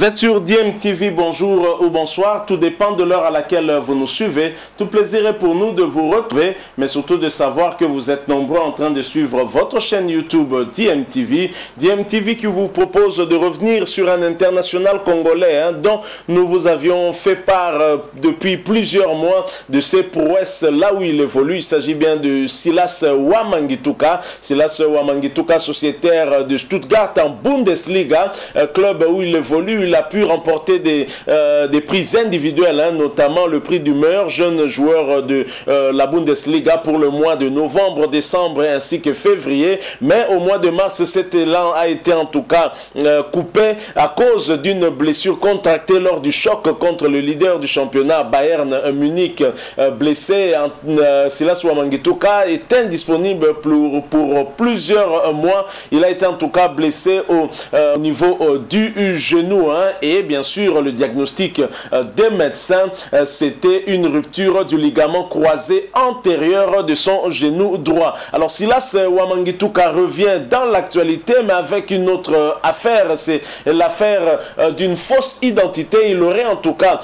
Vous êtes sur DMTV, bonjour ou bonsoir, tout dépend de l'heure à laquelle vous nous suivez. Tout plaisir est pour nous de vous retrouver, mais surtout de savoir que vous êtes nombreux en train de suivre votre chaîne YouTube DMTV. DMTV qui vous propose de revenir sur un international congolais hein, dont nous vous avions fait part euh, depuis plusieurs mois de ses prouesses là où il évolue. Il s'agit bien de Silas Wamangituka, Silas Wamangituka, sociétaire de Stuttgart en Bundesliga, euh, club où il évolue il a pu remporter des, euh, des prix individuels, hein, notamment le prix du meilleur jeune joueur de euh, la Bundesliga pour le mois de novembre, décembre ainsi que février. Mais au mois de mars, cet élan a été en tout cas euh, coupé à cause d'une blessure contractée lors du choc contre le leader du championnat Bayern Munich, blessé. Silas Wamangituka est indisponible pour, plusieurs mois. Il a été en tout cas blessé au, au niveau du genou Hein, et bien sûr le diagnostic euh, des médecins, euh, c'était une rupture du ligament croisé antérieur de son genou droit. Alors Silas Wamangituka revient dans l'actualité, mais avec une autre affaire, c'est l'affaire euh, d'une fausse identité. Il aurait en tout cas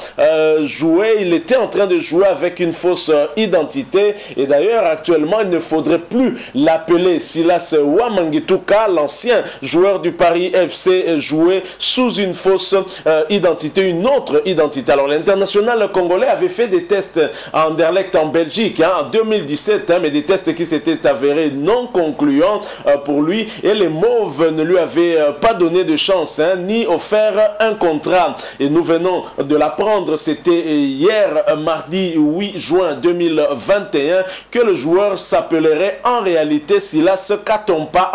joué, il était en train de jouer avec une fausse identité, et d'ailleurs actuellement il ne faudrait plus l'appeler Silas Wamangituka, l'ancien joueur du Paris FC, joué sous une fausse euh, identité, une autre identité. Alors l'international congolais avait fait des tests en Anderlecht en Belgique hein, en 2017, hein, mais des tests qui s'étaient avérés non concluants euh, pour lui et les Mauves ne lui avaient euh, pas donné de chance hein, ni offert un contrat. Et nous venons de l'apprendre, c'était hier mardi 8 juin 2021 que le joueur s'appellerait en réalité Silas Katompa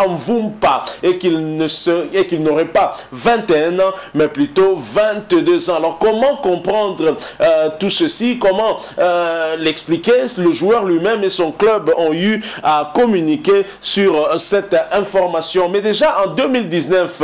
ne se, et qu'il n'aurait pas 21 ans mais plutôt 22 ans. Alors comment comprendre euh, tout ceci? Comment euh, l'expliquer? Le joueur lui-même et son club ont eu à communiquer sur euh, cette information. Mais déjà en 2019,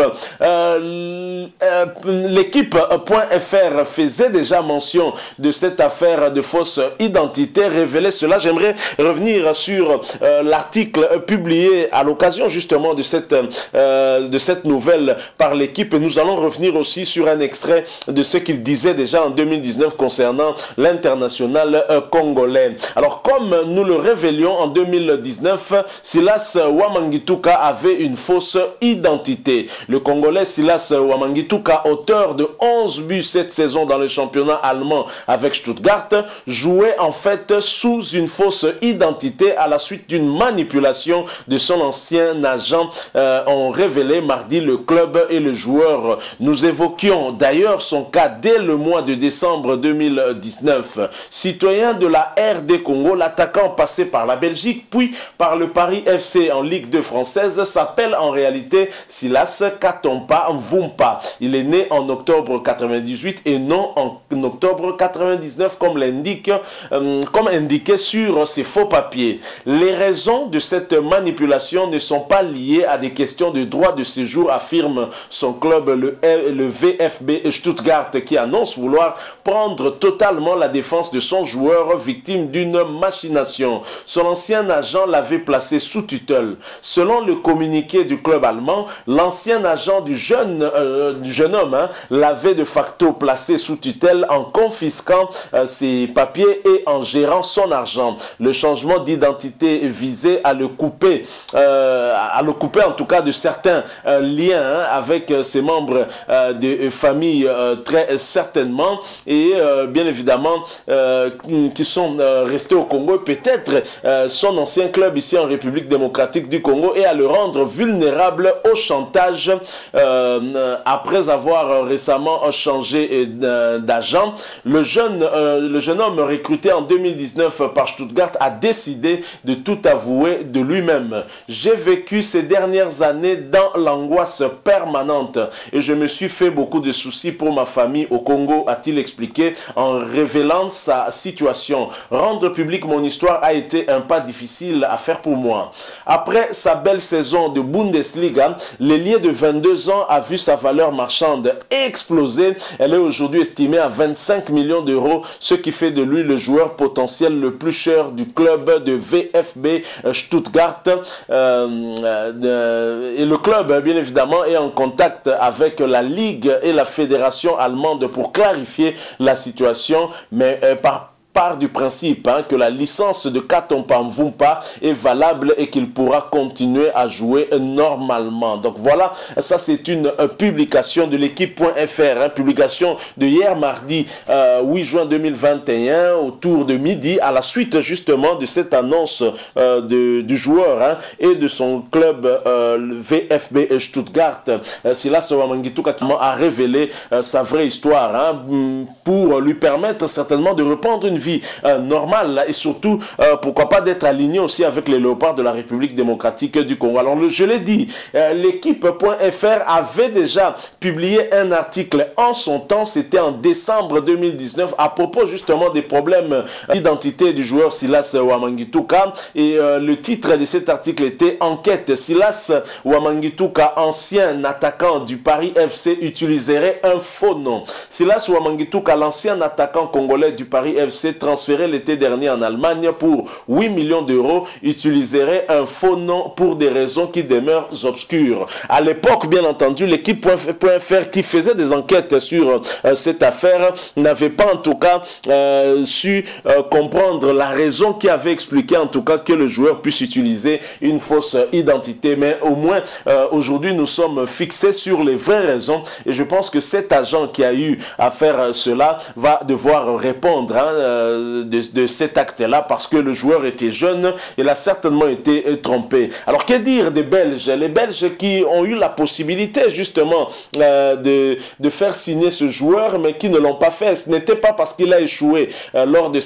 l'équipe.fr faisait déjà mention de cette affaire de fausse identité, révélait cela. J'aimerais revenir sur l'article publié à l'occasion justement de cette, de cette nouvelle par l'équipe. Nous allons revenir aussi sur un extrait de ce qu'il disait déjà en 2019 concernant l'international euh, congolais. Alors comme nous le révélions en 2019, Silas Wamangituka avait une fausse identité. Le Congolais Silas Wamangituka, auteur de 11 buts cette saison dans le championnat allemand avec Stuttgart, jouait en fait sous une fausse identité à la suite d'une manipulation de son ancien agent, euh, ont révélé mardi le club et le joueur. Nous évoquons évoquions d'ailleurs son cas dès le mois de décembre 2019. Citoyen de la RD Congo, l'attaquant passé par la Belgique puis par le Paris FC en Ligue 2 française s'appelle en réalité Silas Katompa Mvumpa. Il est né en octobre 98 et non en octobre 99 comme l'indique euh, comme indiqué sur ses faux papiers. Les raisons de cette manipulation ne sont pas liées à des questions de droit de séjour affirme son club le, le VFB Stuttgart qui annonce vouloir prendre totalement la défense de son joueur victime d'une machination. Son ancien agent l'avait placé sous tutelle. Selon le communiqué du club allemand, l'ancien agent du jeune, euh, du jeune homme hein, l'avait de facto placé sous tutelle en confisquant euh, ses papiers et en gérant son argent. Le changement d'identité visait à le couper, euh, à le couper en tout cas de certains liens hein, avec ses membres de de familles très certainement et bien évidemment qui sont restés au Congo. Peut-être son ancien club ici en République démocratique du Congo et à le rendre vulnérable au chantage après avoir récemment changé d'agent. Le jeune, le jeune homme recruté en 2019 par Stuttgart a décidé de tout avouer de lui-même. J'ai vécu ces dernières années dans l'angoisse permanente et je me suis fait beaucoup de soucis pour ma famille au Congo, a-t-il expliqué en révélant sa situation. Rendre public mon histoire a été un pas difficile à faire pour moi. Après sa belle saison de Bundesliga, l'ailier de 22 ans a vu sa valeur marchande exploser. Elle est aujourd'hui estimée à 25 millions d'euros, ce qui fait de lui le joueur potentiel le plus cher du club de VFB Stuttgart. Euh, euh, et le club, bien évidemment, est en contact avec la Ligue et la Fédération allemande pour clarifier la situation, mais euh, par du principe hein, que la licence de Katompa Mvumpa est valable et qu'il pourra continuer à jouer normalement. Donc voilà, ça c'est une publication de l'équipe.fr, hein, publication de hier mardi 8 euh, juin 2021 autour de midi à la suite justement de cette annonce euh, de, du joueur hein, et de son club euh, VFB Stuttgart. Silas Wamangituka a révélé sa vraie histoire pour lui permettre certainement de reprendre une vie euh, normale et surtout, euh, pourquoi pas d'être aligné aussi avec les léopards de la République démocratique du Congo. Alors, je l'ai dit, euh, l'équipe.fr avait déjà publié un article en son temps, c'était en décembre 2019, à propos justement des problèmes d'identité du joueur Silas Wamangituka. Et le titre de cet article était Enquête. Silas Wamangituka, ancien attaquant du Paris FC, utiliserait un faux nom. Silas Wamangituka, l'ancien attaquant congolais du Paris FC, transféré l'été dernier en Allemagne pour 8 millions d'euros utiliserait un faux nom pour des raisons qui demeurent obscures. À l'époque, bien entendu, l'équipe.fr qui faisait des enquêtes sur euh, cette affaire n'avait pas en tout cas euh, su euh, comprendre la raison qui avait expliqué en tout cas que le joueur puisse utiliser une fausse identité. Mais au moins, aujourd'hui, nous sommes fixés sur les vraies raisons et je pense que cet agent qui a eu à faire cela va devoir répondre. Hein, euh, de, cet acte-là parce que le joueur était jeune, il a certainement été euh, trompé. Alors que dire des Belges? Les Belges qui ont eu la possibilité justement euh, de, de, faire signer ce joueur mais qui ne l'ont pas fait. Ce n'était pas parce qu'il a échoué lors de,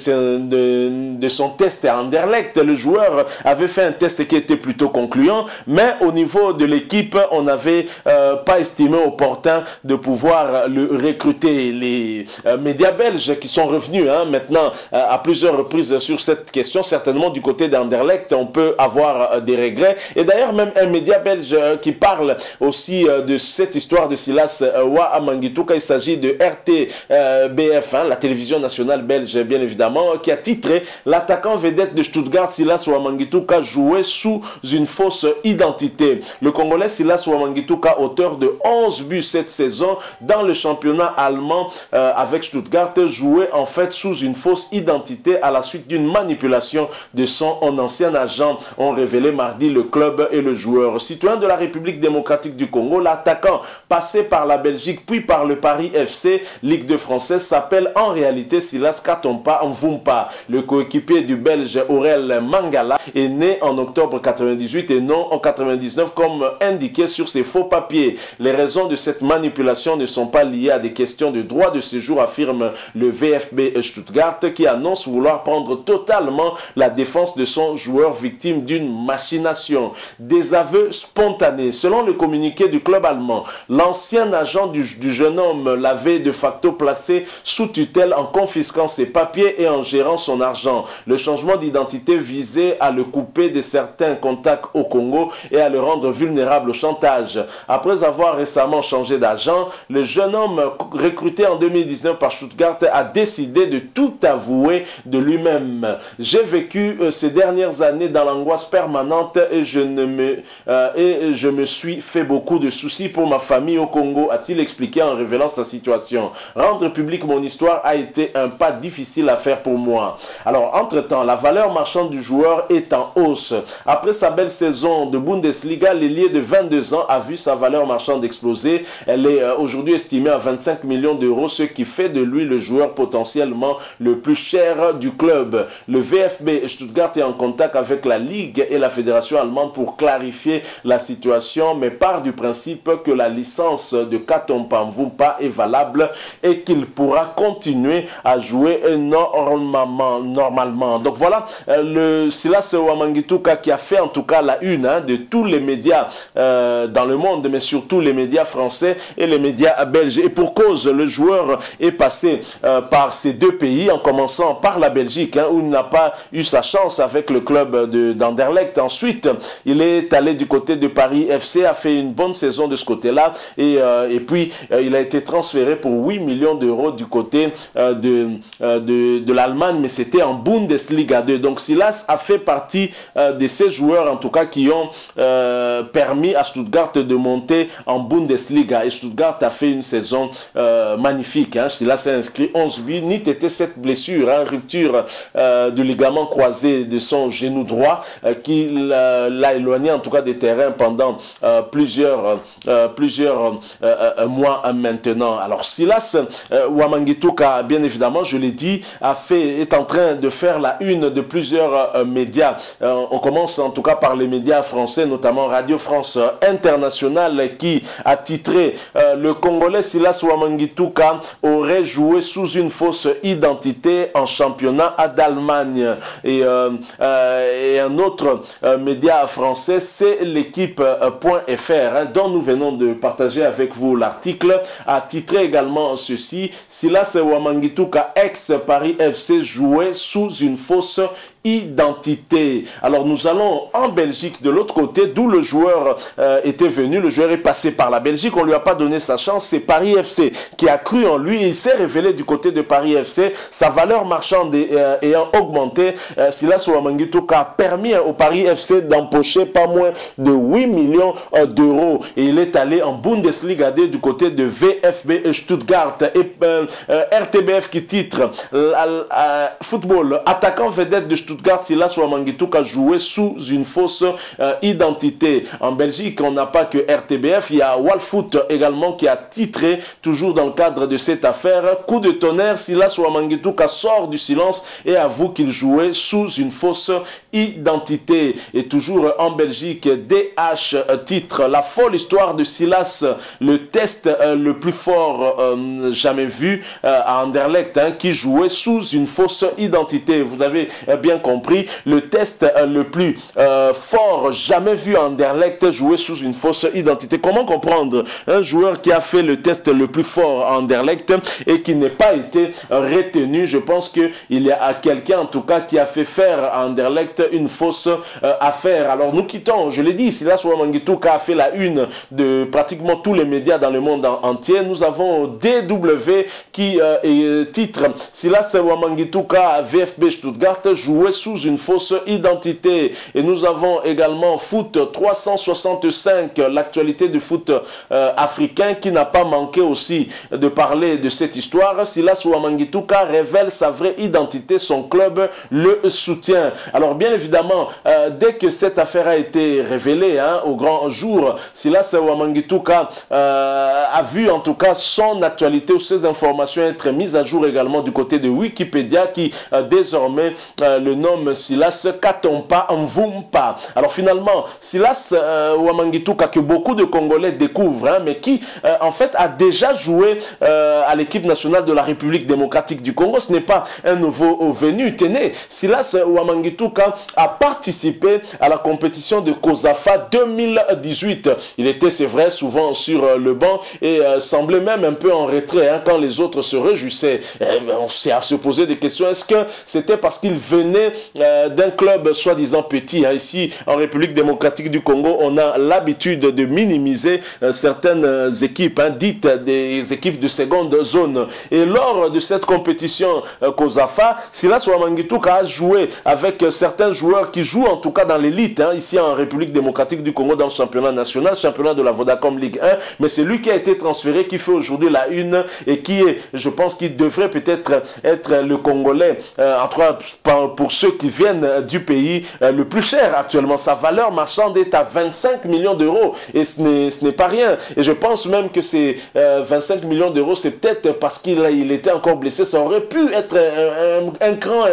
de, son test à Anderlecht. Le joueur avait fait un test qui était plutôt concluant, mais au niveau de l'équipe, on n'avait pas estimé opportun de pouvoir le recruter. Les médias belges qui sont revenus hein, maintenant euh, à plusieurs reprises sur cette question. Certainement du côté d'Anderlecht, on peut avoir euh, des regrets. Et d'ailleurs, même un média belge euh, qui parle aussi de cette histoire de Silas Wa Amangituka, il s'agit de RTBF, la télévision nationale belge, bien évidemment, qui a titré L'attaquant vedette de Stuttgart, Silas Wamangituka, jouait sous une fausse identité. Le Congolais Silas Wamangituka, auteur de 11 buts cette saison dans le championnat allemand avec Stuttgart, jouait en fait sous une fausse identité à la suite d'une manipulation de son ancien agent, ont révélé mardi le club et le joueur. Citoyen de la République démocratique du Congo, l'attaquant passé par la Belgique puis par le Paris FC, Ligue de française, s'appelle en réalité Silas Katompa Mvumpa. Le coéquipier du Belge Aurel Mangala est né en octobre 98 et non en 99 comme indiqué sur ses faux papiers. Les raisons de cette manipulation ne sont pas liées à des questions de droit de séjour, affirme le VFB Stuttgart qui annonce vouloir prendre totalement la défense de son joueur victime d'une machination. Des aveux spontanés. Selon le communiqué du club allemand, l'ancien agent du, jeune homme l'avait de facto placé sous tutelle en confisquant ses papiers et en gérant son argent. Le changement d'identité visait à le couper de certains contacts au Congo et à le rendre vulnérable au chantage. Après avoir récemment changé d'agent, le jeune homme recruté en 2019 par Stuttgart a décidé de tout à avoué de lui-même. J'ai vécu ces dernières années dans l'angoisse permanente et je, me, et je me suis fait beaucoup de soucis pour ma famille au Congo, a-t-il expliqué en révélant sa situation. Rendre public mon histoire a été un pas difficile à faire pour moi. Alors, entre-temps, la valeur marchande du joueur est en hausse. Après sa belle saison de Bundesliga, l'ailier de 22 ans a vu sa valeur marchande exploser. Elle est euh, aujourd'hui estimée à 25 millions d'euros, ce qui fait de lui le joueur potentiellement le plus cher du club. Le VFB Stuttgart est en contact avec la Ligue et la Fédération allemande pour clarifier la situation, mais part du principe que la licence de Katom Pamvumpa est valable et qu'il pourra continuer à jouer normalement. normalement. Donc voilà, euh, le Silas Wamangituka qui a fait en tout cas la une hein, de tous les médias euh, dans le monde, mais surtout les médias français et les médias belges. Et pour cause, le joueur est passé euh, par ces deux pays, en commençant par la Belgique, hein, où il n'a pas eu sa chance avec le club d'Anderlecht. Ensuite, il est allé du côté de Paris FC, a fait une bonne saison de ce côté-là, et, et puis il a été transféré pour 8 millions d'euros du côté euh, de, euh, de, l'Allemagne, mais c'était en Bundesliga 2. Donc Silas a fait partie euh, de ces joueurs, en tout cas, qui ont permis à Stuttgart de monter en Bundesliga. Et Stuttgart a fait une saison magnifique. Hein. Silas a inscrit 11 buts, ni était cette hein, rupture du ligament croisé de son genou droit, qui l'a éloigné en tout cas des terrains pendant plusieurs, plusieurs mois maintenant. Alors Silas Wamangituka, bien évidemment, je l'ai dit, a fait, est en train de faire la une de plusieurs euh, médias. Euh, on commence en tout cas par les médias français, notamment Radio France Internationale, qui a titré euh, Le Congolais Silas Wamangituka aurait joué sous une fausse identité en championnat à d'Allemagne. Et, et, un autre média français, c'est l'équipe.fr, hein, dont nous venons de partager avec vous l'article, a titré également ceci Silas Wamangituka, ex-Paris FC, jouait sous une fausse identité. Alors nous allons en Belgique de l'autre côté, d'où le joueur euh, était venu. Le joueur est passé par la Belgique, on lui a pas donné sa chance. C'est Paris FC qui a cru en lui. Il s'est révélé du côté de Paris FC. Sa valeur marchande euh, ayant augmenté, euh, Silas Ouamangituka a permis au Paris FC d'empocher pas moins de 8 millions d'euros. Et il est allé en Bundesliga D du côté de VFB Stuttgart. Et RTBF qui titre football, attaquant vedette de Stuttgart Stuttgart, Silas Wamangituka joué sous une fausse euh, identité. En Belgique, on n'a pas que RTBF, il y a Walfoot également qui a titré, toujours dans le cadre de cette affaire, coup de tonnerre, Silas Wamangituka sort du silence et avoue qu'il jouait sous une fausse identité. Et toujours en Belgique, DH titre La folle histoire de Silas, le test euh, le plus fort euh, jamais vu à Anderlecht, hein, qui jouait sous une fausse identité. Vous avez bien compris, le test euh, le plus euh, fort jamais vu en Anderlecht jouer sous une fausse identité. Comment comprendre un joueur qui a fait le test le plus fort en Anderlecht et qui n'est pas été retenu? Je pense qu'il y a quelqu'un en tout cas qui a fait faire à Anderlecht une fausse euh, affaire. Alors nous quittons, je l'ai dit, Silas Wamangituka a fait la une de pratiquement tous les médias dans le monde entier. Nous avons DW qui est titre Silas Wamangituka VFB Stuttgart jouait sous une fausse identité. Et nous avons également Foot 365, l'actualité du foot euh, africain qui n'a pas manqué aussi de parler de cette histoire. Silas Ouamangituka révèle sa vraie identité, son club le soutient. Alors bien évidemment, euh, dès que cette affaire a été révélée hein, au grand jour, Silas Ouamangituka euh, a vu en tout cas son actualité ou ses informations être mises à jour également du côté de Wikipédia qui désormais le nomme Silas Katompa Mvumpa. Alors finalement, Silas euh, Wamangituka, que beaucoup de Congolais découvrent, hein, mais qui euh, en fait a déjà joué euh, à l'équipe nationale de la République démocratique du Congo. Ce n'est pas un nouveau venu. Tenez, Silas Wamangituka a participé à la compétition de COSAFA 2018. Il était, c'est vrai, souvent sur le banc et semblait même un peu en retrait hein, quand les autres se réjouissaient. Eh on s'est à se poser des questions. Est-ce que c'était parce qu'il venait d'un club soi-disant petit. Hein? Ici, en République démocratique du Congo, on a l'habitude de minimiser certaines équipes, hein, dites des équipes de seconde zone. Et lors de cette compétition COSAFA, Silas Wamangituka a joué avec certains joueurs qui jouent en tout cas dans l'élite, hein, ici en République démocratique du Congo, dans le championnat national, championnat de la Vodacom Ligue 1. Mais c'est lui qui a été transféré, qui fait aujourd'hui la une et qui est, je pense qu'il devrait peut-être être le Congolais, euh, en tout cas pour ceux qui viennent du pays, euh, le plus cher actuellement. Sa valeur marchande est à 25 millions d'euros et ce n'est pas rien. Et je pense même que ces 25 euh, millions d'euros, c'est peut-être parce qu'il il était encore blessé. Ça aurait pu être un, cran,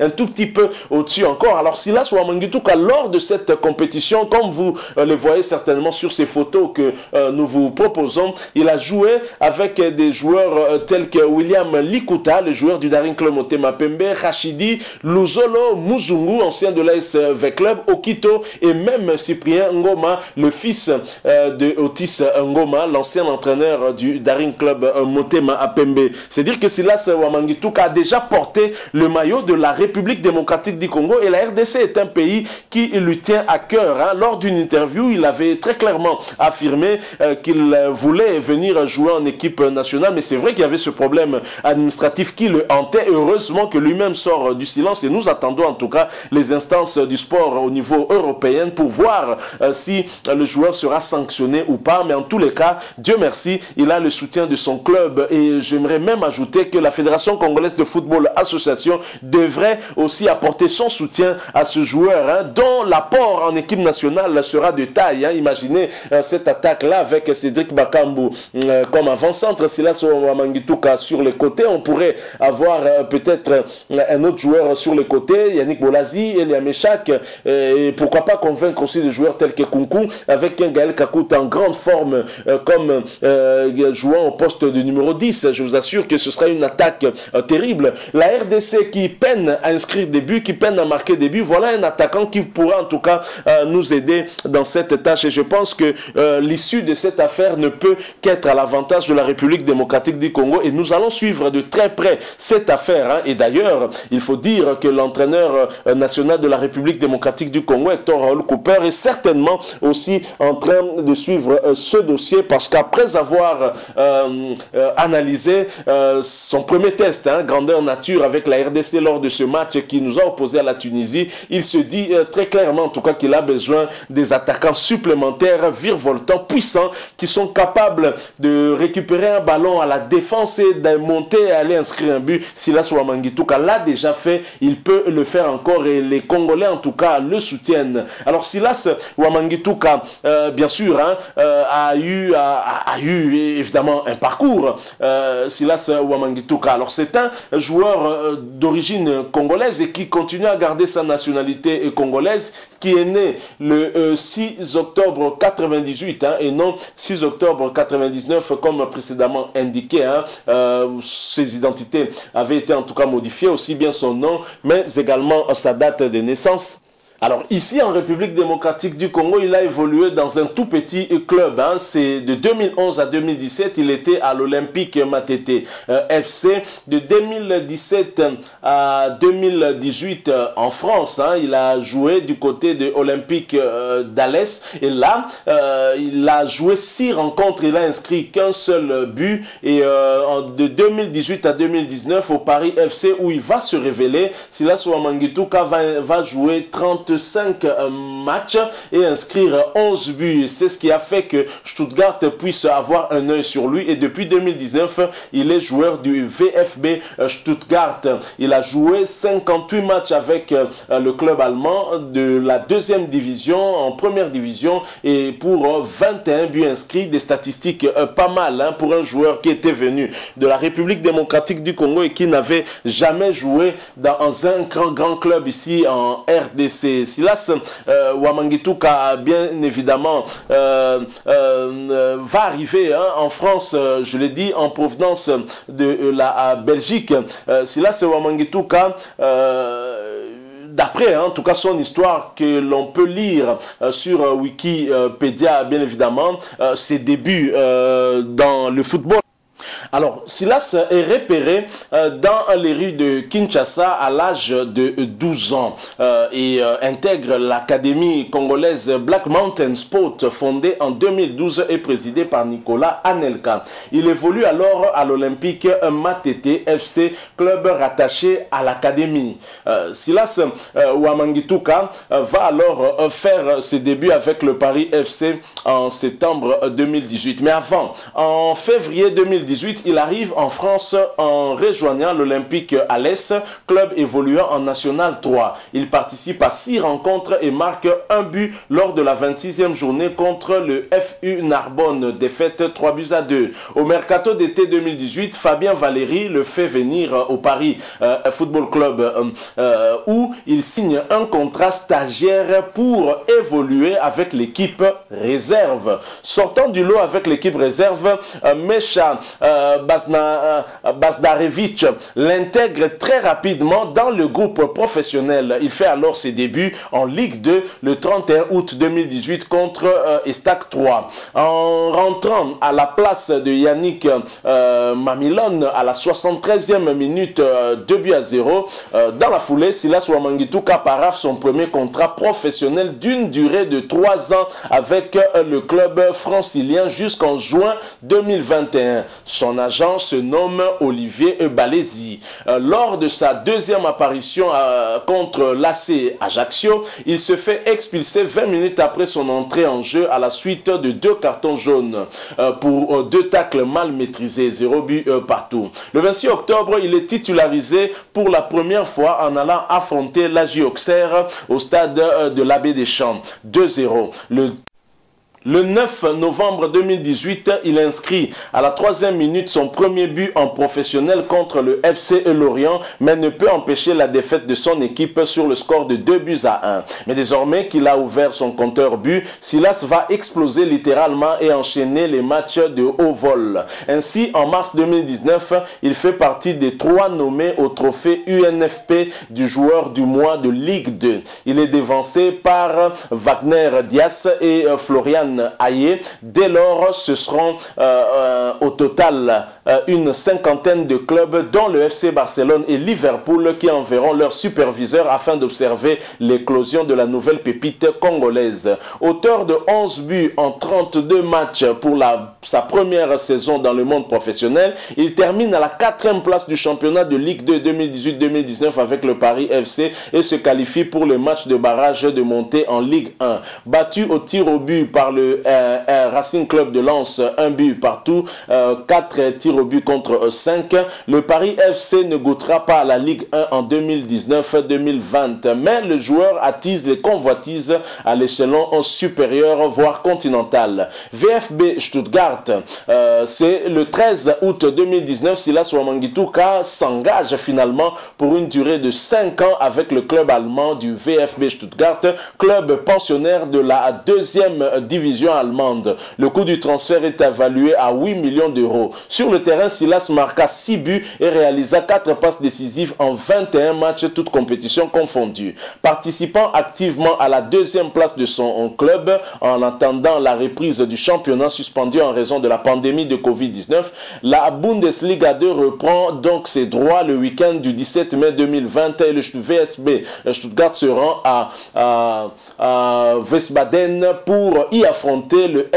un, tout petit peu au-dessus encore. Alors Silas Wamangituka, lors de cette compétition, comme vous le voyez certainement sur ces photos que nous vous proposons, il a joué avec des joueurs tels que William Likuta, le joueur du Daring Club Motema Pembe, Rachidi, Luzolo, Muzungu, ancien de l'ASV Club, Okito et même Cyprien Ngoma, le fils de Otis Ngoma, l'ancien entraîneur du Daring Club Motema Pembe. C'est dire que Silas Wamangituka a déjà porté le maillot de la République démocratique du Congo et la RDC est un pays qui lui tient à cœur. Hein. Lors d'une interview, il avait très clairement affirmé euh, qu'il voulait venir jouer en équipe nationale, mais c'est vrai qu'il y avait ce problème administratif qui le hantait. Heureusement que lui-même sort du silence et nous attendons en tout cas les instances du sport au niveau européen pour voir euh, si le joueur sera sanctionné ou pas. Mais en tous les cas, Dieu merci, il a le soutien de son club et j'aimerais même ajouter que la Fédération congolaise de football association devrait aussi apporter son soutien à ce joueur hein, dont l'apport en équipe nationale sera de taille. Hein. Imaginez euh, cette attaque-là avec Cédric Bakambu euh, comme avant-centre. Silas Wamangituka sur les côtés. On pourrait avoir euh, peut-être un autre joueur sur les côtés, Yannick Bolazi, Elia et pourquoi pas convaincre aussi des joueurs tels que Kunku avec un Gaël Kakout en grande forme comme jouant au poste de numéro 10. Je vous assure que ce sera une attaque terrible. La RDC qui peine à inscrire des buts, qui peine à marquer des voilà un attaquant qui pourra en tout cas euh, nous aider dans cette tâche. Et je pense que euh, l'issue de cette affaire ne peut qu'être à l'avantage de la République démocratique du Congo. Et nous allons suivre de très près cette affaire. Hein. Et d'ailleurs, il faut dire que l'entraîneur euh, national de la République démocratique du Congo, Hector Raoul Cooper, est certainement aussi en train de suivre ce dossier parce qu'après avoir analysé son premier test, hein, grandeur nature avec la RDC lors de ce match qui nous a opposé à la Tunisie, il se dit très clairement en tout cas qu'il a besoin des attaquants supplémentaires, virevoltants, puissants, qui sont capables de récupérer un ballon à la défense et de monter et aller inscrire un but. Silas Wamangituka l'a déjà fait, il peut le faire encore et les Congolais en tout cas le soutiennent. Alors Silas Wamangituka, euh, bien sûr, hein, euh, a, eu, a, eu évidemment un parcours. Euh, Silas Wamangituka, alors c'est un joueur d'origine congolaise et qui continue à garder sa nationalité congolaise qui est né le 6 euh, octobre 98 hein, et non 6 octobre 99 comme précédemment indiqué. Hein, euh, ses identités avaient été en tout cas modifiées, aussi bien son nom, mais également sa date de naissance. Alors ici en République démocratique du Congo, il a évolué dans un tout petit club. Hein. C'est de 2011 à 2017, il était à l'Olympique Matete euh, FC. De 2017 à 2018 euh, en France, hein, il a joué du côté de Olympique euh, d'Alès. Et là, il a joué six rencontres, il a inscrit qu'un seul but. Et de 2018 à 2019 au Paris FC où il va se révéler, Silas Wamangituka va jouer 30 5 euh, matchs et inscrire 11 buts. C'est ce qui a fait que Stuttgart puisse avoir un œil sur lui. Et depuis 2019, il est joueur du VFB euh, Stuttgart. Il a joué 58 matchs avec euh, le club allemand de la deuxième division en première division et pour 21 buts inscrits, des statistiques pas mal hein, pour un joueur qui était venu de la République démocratique du Congo et qui n'avait jamais joué dans un grand, grand club ici en RDC. Silas euh, Wamangituka, bien évidemment, euh, euh, va arriver hein, en France, je l'ai dit, en provenance de la Belgique. Silas Wamangituka d'après hein, en tout cas son histoire que l'on peut lire sur Wikipédia bien évidemment ses débuts dans le football Alors, Silas est repéré dans les rues de Kinshasa à l'âge de 12 ans et intègre l'Académie congolaise Black Mountain Sport fondée en 2012 et présidée par Nicolas Anelka. Il évolue alors à l'Olympique Matete FC, club rattaché à l'Académie. Silas Wamangituka va alors faire ses débuts avec le Paris FC en septembre 2018. Mais avant, en février 2018, il arrive en France en rejoignant l'Olympique Alès, club évoluant en National 3. Il participe à six rencontres et marque un but lors de la 26e journée contre le FU Narbonne, défaite 3 buts à 2. Au mercato d'été 2018, Fabien Valéry le fait venir au Paris euh, Football Club euh, euh, où il signe un contrat stagiaire pour évoluer avec l'équipe réserve. Sortant du lot avec l'équipe réserve, Mesha Bazdarevich l'intègre très rapidement dans le groupe professionnel. Il fait alors ses débuts en Ligue 2 le 31 août 2018 contre Estac 3. En rentrant à la place de Yannick Mamilon à la 73e minute, 2 buts à 0, dans la foulée, Silas Wamangituka paraf son premier contrat professionnel d'une durée de 3 ans avec le club francilien jusqu'en juin 2021. Son agent se nomme Olivier Balési. Lors de sa deuxième apparition contre l'AC Ajaccio, il se fait expulser 20 minutes après son entrée en jeu à la suite de deux cartons jaunes pour deux tacles mal maîtrisés, zéro but partout. Le 26 octobre, il est titularisé pour la première fois en allant affronter l'AJ Auxerre au stade de l'Abbé des Champs. 2-0. Le le 9 novembre 2018, il inscrit à la troisième minute son premier but en professionnel contre le FC Lorient, mais ne peut empêcher la défaite de son équipe sur le score de 2 buts à 1. Mais désormais qu'il a ouvert son compteur but, Silas va exploser littéralement et enchaîner les matchs de haut vol. Ainsi, en mars 2019, il fait partie des trois nommés au trophée UNFP du joueur du mois de Ligue 2. Il est dévancé par Wagner Dias et Florian Dès lors, ce seront euh, euh, au total euh, une cinquantaine de clubs, dont le FC Barcelone et Liverpool, qui enverront leurs superviseurs afin d'observer l'éclosion de la nouvelle pépite congolaise. Auteur de 11 buts en 32 matchs pour sa première saison dans le monde professionnel, il termine à la quatrième place du championnat de Ligue 2 2018-2019 avec le Paris FC et se qualifie pour le match de barrage de montée en Ligue 1. Battu au tir au but par le euh, Racing Club de Lens, un but partout, euh, 4 tirs au but contre 5. Le Paris FC ne goûtera pas la Ligue 1 en 2019-2020, mais le joueur attise les convoitises à l'échelon supérieur, voire continental. VFB Stuttgart, euh, c'est le 13 août 2019, Silas Wamangituka s'engage finalement pour une durée de 5 ans avec le club allemand du VFB Stuttgart, club pensionnaire de la deuxième division allemande. Le coût du transfert est évalué à 8 millions d'euros. Sur le terrain, Silas marqua 6 buts et réalisa 4 passes décisives en 21 matchs, toutes compétitions confondues. Participant activement à la deuxième place de son club en attendant la reprise du championnat suspendu en raison de la pandémie de Covid-19, la Bundesliga 2 reprend donc ses droits le week-end du 17 mai 2020 et le VSB Stuttgart se rend à, à, à pour y affronter le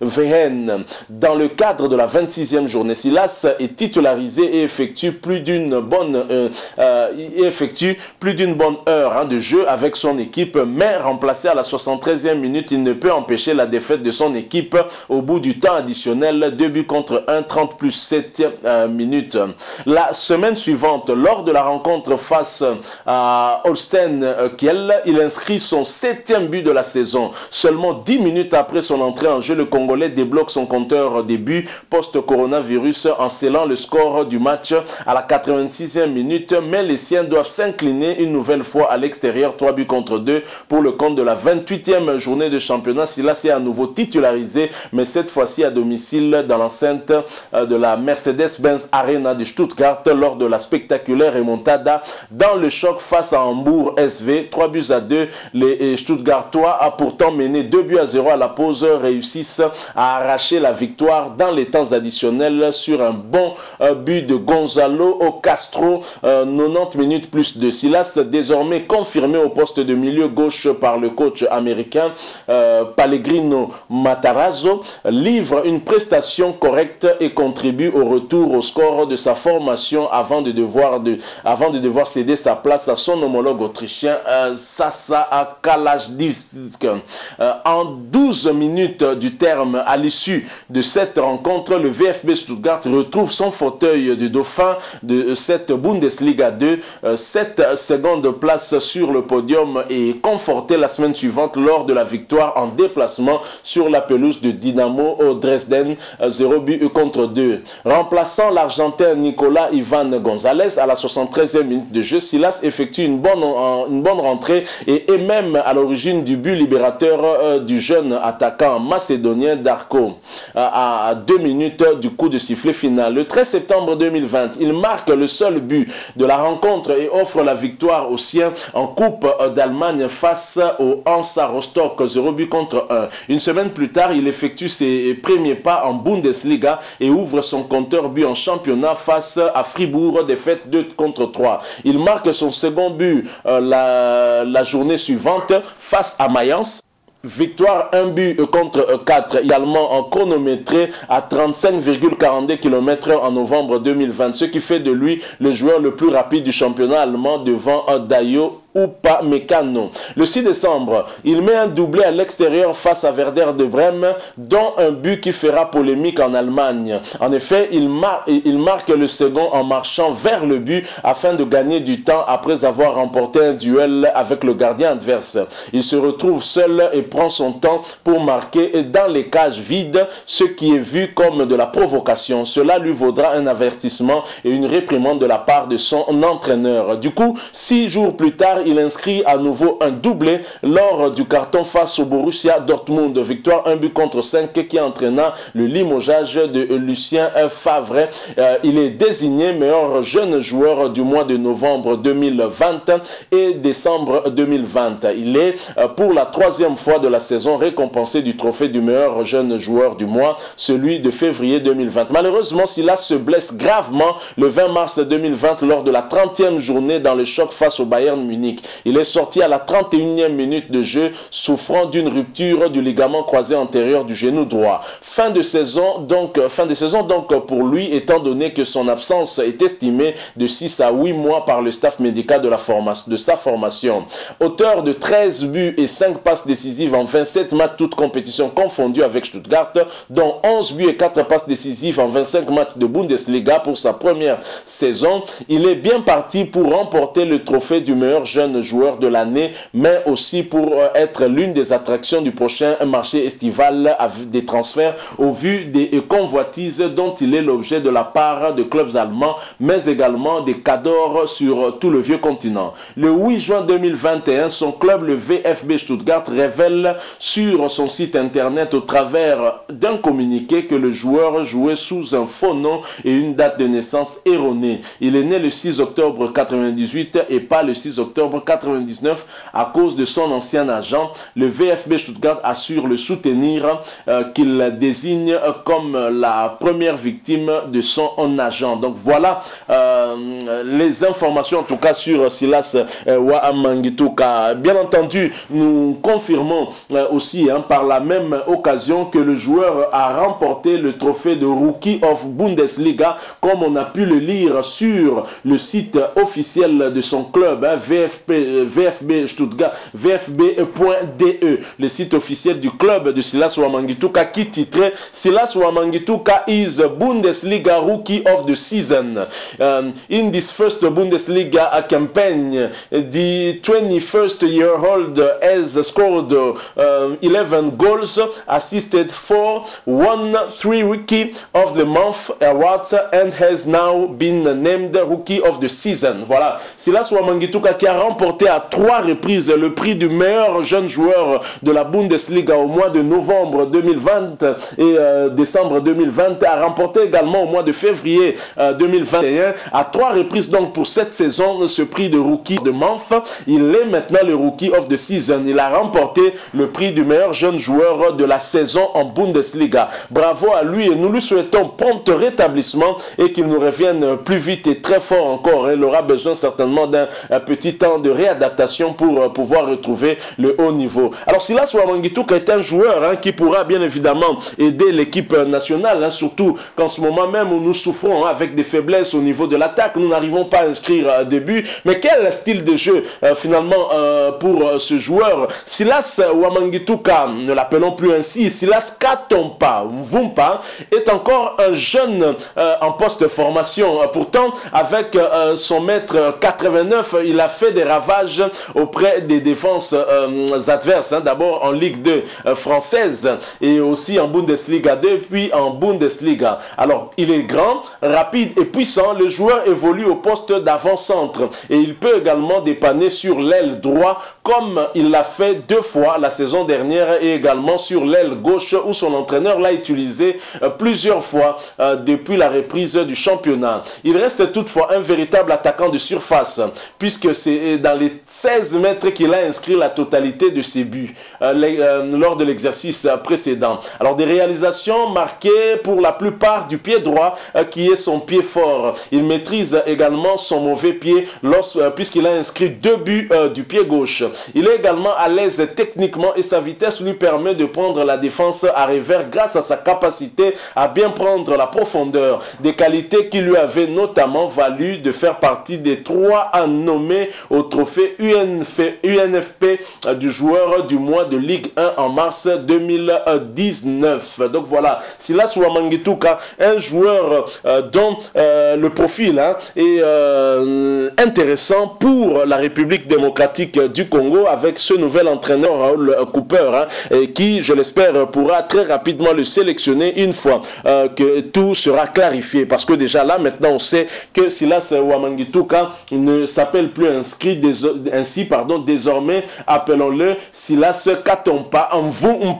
SVVN. Dans le cadre de la 26e journée, Silas est titularisé et effectue plus d'une bonne, euh, euh, effectue plus d'une bonne heure hein, de jeu avec son équipe, mais remplacé à la 73e minute, il ne peut empêcher la défaite de son équipe au bout du temps additionnel, 2 buts contre 1, 30 plus 7 euh, minutes. La semaine suivante, lors de la rencontre face à Holstein Kiel, il inscrit son septième but de la saison. Seulement 10 minutes après son entrée en jeu, le Congolais débloque son compteur des buts post-coronavirus en scellant le score du match à la 86e minute, mais les siens doivent s'incliner une nouvelle fois à l'extérieur, 3 buts contre 2 pour le compte de la 28e journée de championnat. Silla s'est à nouveau titularisé, mais cette fois-ci à domicile dans l'enceinte euh, de la Mercedes-Benz Arena de Stuttgart lors de la spectaculaire remontada dans le choc face à Hambourg SV, 3 buts à 2. Les Stuttgartois a pourtant mené 2 buts à 0 à la pause, réussissent à arracher la victoire dans les temps additionnels sur un bon euh, but de Gonzalo Castro, 90 minutes plus de Silas, désormais confirmé au poste de milieu gauche par le coach américain Pellegrino Matarazzo, livre une prestation correcte et contribue au retour au score de sa formation avant de devoir, céder sa place à son homologue autrichien euh, Sasa. Euh, en 12 minutes du terme, à l'issue de cette rencontre, le VFB Stuttgart retrouve son fauteuil de dauphin de cette Bundesliga 2, 7 euh, secondes place sur le podium et conforté la semaine suivante lors de la victoire en déplacement sur la pelouse de Dynamo au Dresden, 0 but contre 2. Remplaçant l'Argentin Nicolas Ivan Gonzalez à la 73e minute de jeu, Silas effectue une bonne, une bonne rentrée et est même à l'origine du but libérateur euh, du jeune attaquant macédonien Darko euh, à deux minutes du coup de sifflet final. Le 13 septembre 2020, il marque le seul but de la rencontre et offre la victoire aux siens en Coupe d'Allemagne face au Hansa Rostock 0 but contre 1. Une semaine plus tard, il effectue ses premiers pas en Bundesliga et ouvre son compteur but en championnat face à Fribourg, défaite 2 contre 3. Il marque son second but euh, la journée suivante face à Mayence. Victoire 1 but contre 4, également en chronométré à 35,42 km en novembre 2020, ce qui fait de lui le joueur le plus rapide du championnat allemand devant Dayo ou pas Mécano. Le 6 décembre, il met un doublé à l'extérieur face à Werder de Brême, dont un but qui fera polémique en Allemagne. En effet, il, il marque le second en marchant vers le but afin de gagner du temps après avoir remporté un duel avec le gardien adverse. Il se retrouve seul et prend son temps pour marquer dans les cages vides, ce qui est vu comme de la provocation. Cela lui vaudra un avertissement et une réprimande de la part de son entraîneur. Du coup, six jours plus tard, il inscrit à nouveau un doublé lors du carton face au Borussia Dortmund. Victoire un but contre 5 qui entraîna le limogeage de Lucien Favre. Euh, il est désigné meilleur jeune joueur du mois de novembre 2020 et décembre 2020. Il est euh, pour la troisième fois de la saison récompensé du trophée du meilleur jeune joueur du mois, celui de février 2020. Malheureusement, Silas se blesse gravement le 20 mars 2020 lors de la 30e journée dans le choc face au Bayern Munich. Il est sorti à la 31e minute de jeu, souffrant d'une rupture du ligament croisé antérieur du genou droit. Fin de saison, donc, fin de saison donc pour lui, étant donné que son absence est estimée de 6 à 8 mois par le staff médical de, la formation, de sa formation. Auteur de 13 buts et 5 passes décisives en 27 matchs, toutes compétitions confondues avec Stuttgart, dont 11 buts et 4 passes décisives en 25 matchs de Bundesliga pour sa première saison. Il est bien parti pour remporter le trophée du meilleur jeune joueur de l'année, mais aussi pour euh, être l'une des attractions du prochain marché estival des transferts au vu des convoitises dont il est l'objet de la part de clubs allemands, mais également des cadors sur tout le vieux continent. Le 8 juin 2021, son club, le VFB Stuttgart, révèle sur son site internet au travers d'un communiqué que le joueur jouait sous un faux nom et une date de naissance erronée. Il est né le 6 octobre 98 et pas le 6 octobre 99 à cause de son ancien agent. Le VFB Stuttgart assure le soutenir euh, qu'il désigne comme la première victime de son agent. Donc voilà euh, les informations en tout cas sur Silas euh, Waamangituka. Bien entendu, nous confirmons aussi hein, par la même occasion que le joueur a remporté le trophée de Rookie of Bundesliga comme on a pu le lire sur le site officiel de son club hein, VFB VFB Stuttgart, vfb.de, le site officiel du club de Silas Wamangituka qui titrait Silas Wamangituka is Bundesliga Rookie of the Season. Um, in this first Bundesliga campaign, the 21st year old has scored uh, 11 goals, assisted 4, won 3 Rookie of the Month awards and has now been named Rookie of the Season. Voilà, Silas Wamangituka qui a remporté à trois reprises le prix du meilleur jeune joueur de la Bundesliga au mois de novembre 2020 et euh, décembre 2020, a remporté également au mois de février 2021 à trois reprises donc pour cette saison ce prix de rookie de Manf. Il est maintenant le rookie of the season. Il a remporté le prix du meilleur jeune joueur de la saison en Bundesliga. Bravo à lui et nous lui souhaitons prompt rétablissement et qu'il nous revienne plus vite et très fort encore. Il aura besoin certainement d'un petit temps de réadaptation pour euh, pouvoir retrouver le haut niveau. Alors Silas Wamangituk est un joueur hein, qui pourra bien évidemment aider l'équipe nationale, hein, surtout qu'en ce moment même où nous souffrons hein, avec des faiblesses au niveau de l'attaque, nous n'arrivons pas à inscrire un début. Mais quel style de jeu euh, finalement euh, pour ce joueur? Silas Wamangituka, ne l'appelons plus ainsi, Silas Katompa, Vumpa, est encore un jeune en post-formation. Pourtant, avec son mètre 89, il a fait des ravages auprès des défenses adverses. D'abord en Ligue 2 française et aussi en Bundesliga 2, puis en Bundesliga. Alors, il est grand, rapide et puissant. Le joueur évolue au poste d'avant-centre et il peut également dépanner sur l'aile droit comme il l'a fait deux fois la saison dernière et également sur l'aile gauche où son entraîneur l'a utilisé euh, plusieurs fois euh, depuis la reprise du championnat. Il reste toutefois un véritable attaquant de surface puisque c'est dans les 16 mètres qu'il a inscrit la totalité de ses buts euh, lors de l'exercice précédent. Alors des réalisations marquées pour la plupart du pied droit qui est son pied fort. Il maîtrise également son mauvais pied puisqu'il a inscrit deux buts du pied gauche. Il est également à l'aise techniquement et sa vitesse lui permet de prendre la défense à revers grâce à sa capacité à bien prendre la profondeur. Des qualités qui lui avaient notamment valu de faire partie des trois à nommer au trophée UNFP euh, du joueur du mois de Ligue 1 en mars 2019. Donc voilà, Silas Wamangituka, un joueur euh, dont euh, le profil hein, est intéressant pour la République démocratique du Congo avec ce nouvel entraîneur Raoul Cooper hein, qui, je l'espère, pourra très rapidement le sélectionner une fois que tout sera clarifié. Parce que déjà là, maintenant, on sait que Silas Wamangituka ne s'appelle plus inscrit ainsi, pardon, désormais, appelons-le Silas Katompa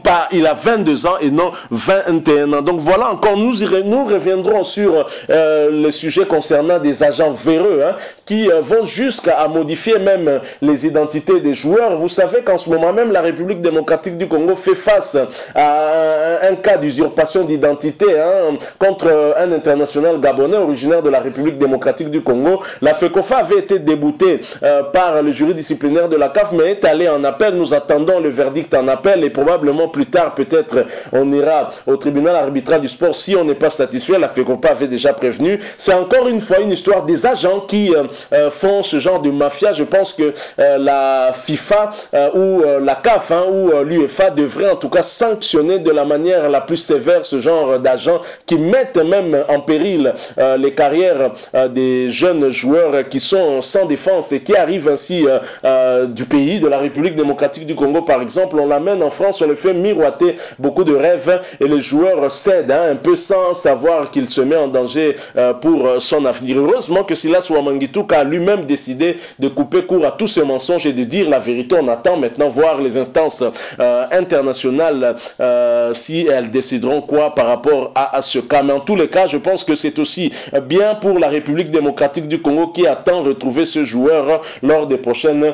pas Il a 22 ans et non 21 ans. Donc voilà encore, nous, nous reviendrons sur euh, le sujet concernant des agents véreux hein, qui euh, vont jusqu'à modifier même les identités des joueurs. Vous savez qu'en ce moment même, la République démocratique du Congo fait face à un, cas d'usurpation d'identité hein, contre un international gabonais originaire de la République démocratique du Congo. La FECOFA avait été déboutée euh, par le jury disciplinaire de la CAF, mais est allée en appel. Nous attendons le verdict en appel et probablement plus tard, peut-être, on ira au tribunal arbitral du sport si on n'est pas satisfait. La FECOFA avait déjà prévenu. C'est encore une fois une histoire des agents qui euh, euh, font ce genre de mafia. Je pense que la FIFA euh, ou euh, la CAF hein, ou euh, l'UEFA devrait en tout cas sanctionner de la manière la plus sévère ce genre d'agents qui mettent même en péril les carrières des jeunes joueurs qui sont sans défense et qui ainsi du pays, de la République démocratique du Congo par exemple. On l'amène en France, on le fait miroiter beaucoup de rêves et les joueurs cèdent hein, un peu sans savoir qu'il se met en danger pour son avenir. Heureusement que Silas Wamangituk a lui-même décidé de couper court à tous ces mensonges et de dire la vérité. On attend maintenant voir les instances euh, internationales euh, si elles décideront quoi par rapport à, ce cas. Mais en tous les cas, je pense que c'est aussi bien pour la République démocratique du Congo qui attend retrouver ce joueur lors des prochaines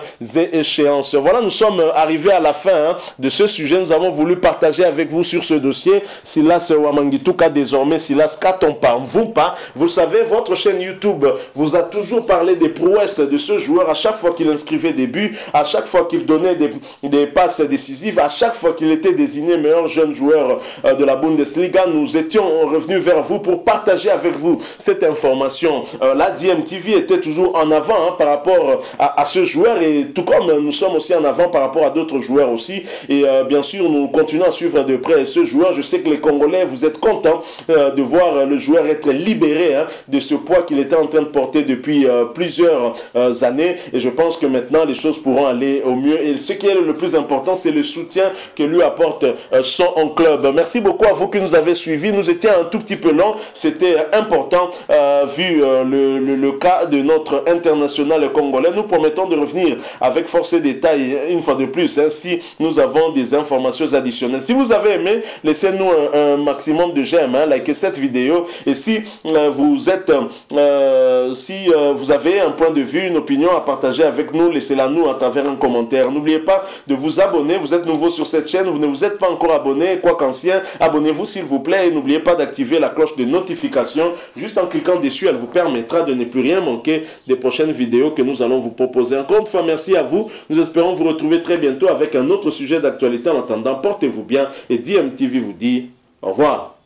échéances. Voilà, nous sommes arrivés à la fin hein, de ce sujet. Nous avons voulu partager avec vous sur ce dossier Silas Wamangituka désormais Silas Katompa pas Vous savez, votre chaîne YouTube vous a toujours parlé des prouesses de ce joueur à chaque fois qu'il inscrivait des buts, à chaque fois qu'il donnait des, passes décisives, à chaque fois qu'il était désigné meilleur jeune joueur euh, de la Bundesliga, nous étions revenus vers vous pour partager avec vous cette information. Euh, la DMTV était toujours en avant hein, par rapport à, ce joueur et tout comme nous sommes aussi en avant par rapport à d'autres joueurs aussi. Et euh, bien sûr, nous continuons à suivre de près ce joueur. Je sais que les Congolais, vous êtes contents de voir le joueur être libéré hein, de ce poids qu'il était en train de porter depuis plusieurs années. Et je pense que maintenant, les choses pourront aller au mieux. Et ce qui est le plus important, c'est le soutien que lui apporte euh, son club. Merci beaucoup à vous qui nous avez suivis. Nous étions un tout petit peu long. C'était important euh, vu euh, le, le, cas de notre international congolais. Promettons de revenir avec force et détails une fois de plus hein, si nous avons des informations additionnelles. Si vous avez aimé, laissez-nous un, maximum de j'aime, hein, likez cette vidéo et si euh, vous êtes, euh, si euh, vous avez un point de vue, une opinion à partager avec nous, laissez-la nous à travers un commentaire. N'oubliez pas de vous abonner. Vous êtes nouveau sur cette chaîne, vous ne vous êtes pas encore abonné, quoi qu'ancien, abonnez-vous s'il vous plaît et n'oubliez pas d'activer la cloche de notification. Juste en cliquant dessus, elle vous permettra de ne plus rien manquer des prochaines vidéos que nous allons vous proposer. Encore une fois, merci à vous. Nous espérons vous retrouver très bientôt avec un autre sujet d'actualité. En attendant, portez-vous bien et DMTV vous dit au revoir.